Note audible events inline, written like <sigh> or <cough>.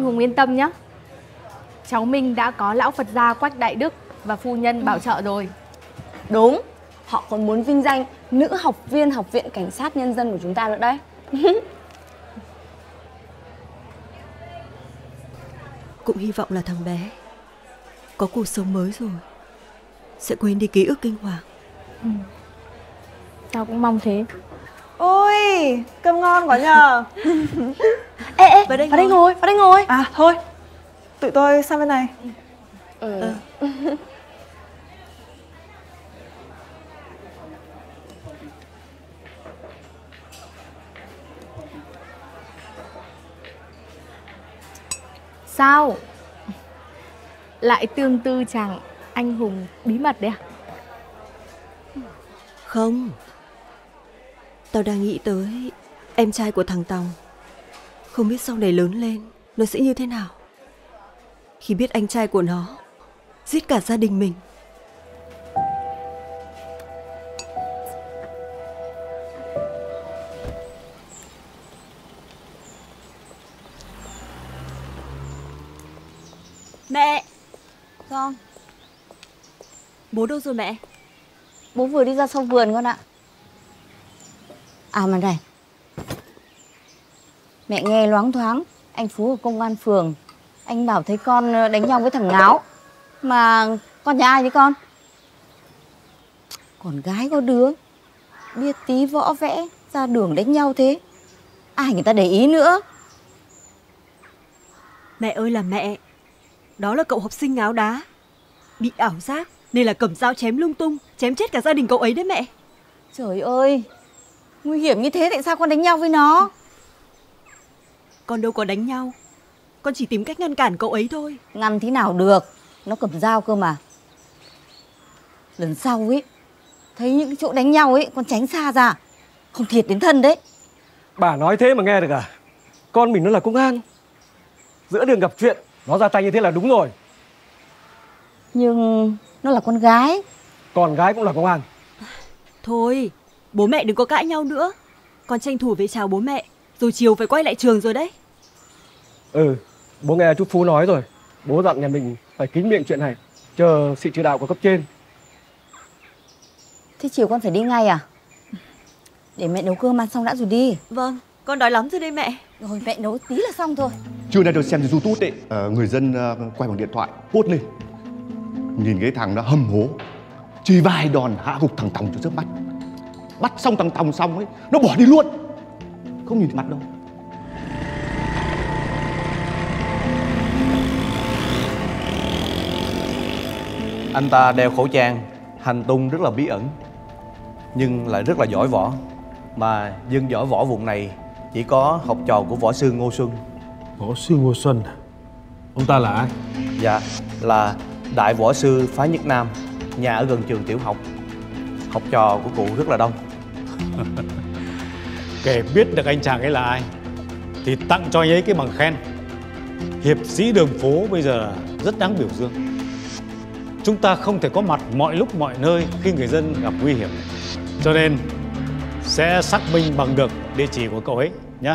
Hùng yên tâm nhé Cháu Minh đã có lão Phật gia Quách Đại Đức và phu nhân bảo trợ rồi. Đúng, họ còn muốn vinh danh nữ học viên Học viện Cảnh sát Nhân dân của chúng ta nữa đấy. <laughs> Cũng hy vọng là thằng bé Có cuộc sống mới rồi Sẽ quên đi ký ức kinh hoàng. Tao cũng mong thế. Ôi, cơm ngon quá nhờ <laughs> Ê, ê, Vào đây vào đây ngồi. vào đây ngồi À thôi, tụi tôi sang bên này ừ. Sao? Lại tương tư chàng anh hùng bí mật đấy à? Không Tao đang nghĩ tới Em trai của thằng Tòng Không biết sau này lớn lên Nó sẽ như thế nào. Khi biết anh trai của nó Giết cả gia đình mình. Mẹ! Con, Bố đâu rồi mẹ? Bố vừa đi ra sau vườn con ạ. À mà này Mẹ nghe loáng thoáng Anh Phú ở công an phường. Anh bảo thấy con ờ, đánh nhau với thằng Ngáo. Mà con nhà ai với con? Còn gái có đứa Biết tí võ vẽ Ra đường đánh nhau thế. Ai người ta để ý nữa? Mẹ ơi là mẹ Đó là cậu học sinh ngáo đá. Bị ảo giác Nên là cầm dao chém lung tung Chém chết cả gia đình cậu ấy đấy mẹ. Trời ơi Nguy hiểm như thế tại sao con đánh nhau với nó Con đâu có đánh nhau. Con chỉ tìm cách ngăn cản cậu ấy thôi. Ngăn thế nào được? Nó cầm dao cơ mà. Lần sau ấy Thấy những chỗ đánh nhau ấy Con tránh xa ra. Không thiệt đến thân đấy. Bà nói thế mà nghe được à? Con mình nó là công an. Giữa đường gặp chuyện, nó ra tay như thế là đúng rồi. Nhưng nó là con gái. Con gái cũng là công an. Thôi Bố mẹ đừng có cãi nhau nữa. Con tranh thủ về chào bố mẹ Rồi chiều phải quay lại trường rồi đấy Ừ, bố nghe chú Phú nói rồi. Bố dặn nhà mình phải kín miệng chuyện này. Chờ sự chỉ đạo của cấp trên. Thế chiều con phải đi ngay à Để mẹ nấu cơm ăn xong đã rồi đi Vâng Con đói lắm rồi đây mẹ Rồi mẹ nấu tí là xong thôi Trưa nay tôi xem trên YouTube ấy, ờ, người dân ờ, quay bằng điện thoại post lên. Nhìn cái thằng nó hầm hố, chỉ vài đòn hạ gục thằng Tòng cho chớp mắt. Bắt xong thằng Tòng xong ấy, nó bỏ đi luôn. Không nhìn mặt đâu. Anh ta đeo khẩu trang, hành tung rất là bí ẩn Nhưng lại rất là giỏi võ. Mà dân giỏi võ vùng này chỉ có học trò của võ sư Ngô Xuân. Võ sư Ngô Xuân à? Ông ta là ai? Dạ, là đại võ sư Phá Nhất Nam Nhà ở gần trường tiểu học. Học trò của cụ rất là đông. <laughs> Kể biết được anh chàng ấy là ai Thì tặng cho anh ấy cái bằng khen. Hiệp sĩ đường phố bây giờ rất đáng biểu dương Chúng ta không thể có mặt mọi lúc mọi nơi khi người dân gặp nguy hiểm. Cho nên, sẽ xác minh bằng được địa chỉ của cậu ấy nhé.